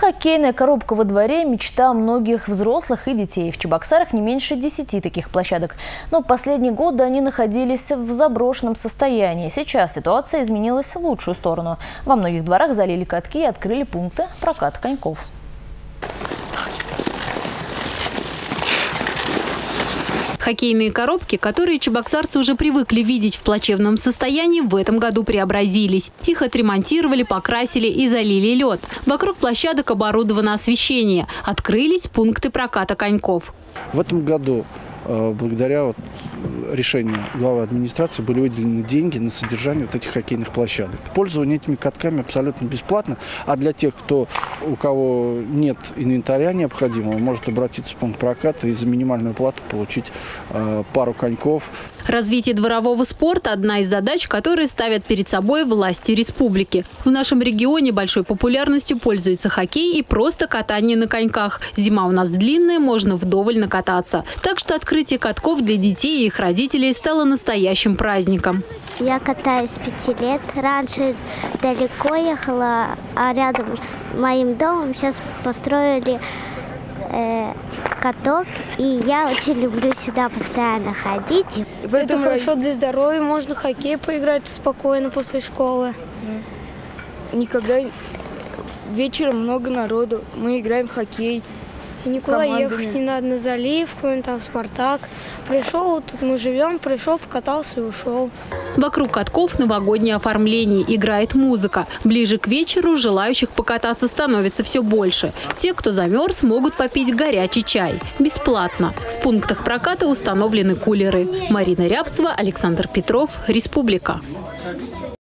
Хоккейная коробка во дворе – мечта многих взрослых и детей. В Чебоксарах не меньше 10 таких площадок. Но последние годы они находились в заброшенном состоянии. Сейчас ситуация изменилась в лучшую сторону. Во многих дворах залили катки и открыли пункты проката коньков. Хоккейные коробки, которые чебоксарцы уже привыкли видеть в плачевном состоянии, в этом году преобразились. Их отремонтировали, покрасили и залили лед. Вокруг площадок оборудовано освещение. Открылись пункты проката коньков. В этом году э, благодаря вот решению главы администрации были выделены деньги на содержание вот этих хоккейных площадок. Пользование этими катками абсолютно бесплатно, а для тех, кто, у кого нет инвентаря необходимого, может обратиться в пункт проката и за минимальную плату получить э, пару коньков. Развитие дворового спорта – одна из задач, которые ставят перед собой власти республики. В нашем регионе большой популярностью пользуется хоккей и просто катание на коньках. Зима у нас длинная, можно вдоволь накататься. Так что открытие катков для детей и их родителей стало настоящим праздником. Я катаюсь пяти лет. Раньше далеко ехала, а рядом с моим домом сейчас построили э, каток, и я очень люблю сюда постоянно ходить. В Это этом хорошо для здоровья, можно хоккей поиграть спокойно после школы. Никогда вечером много народу, мы играем в хоккей. Никуда командами. ехать не надо на залив, какой-нибудь там Спартак. Пришел, тут мы живем, пришел, покатался и ушел. Вокруг катков новогоднее оформление, играет музыка. Ближе к вечеру желающих покататься становится все больше. Те, кто замерз, могут попить горячий чай. Бесплатно. В пунктах проката установлены кулеры. Марина Рябцева, Александр Петров, Республика.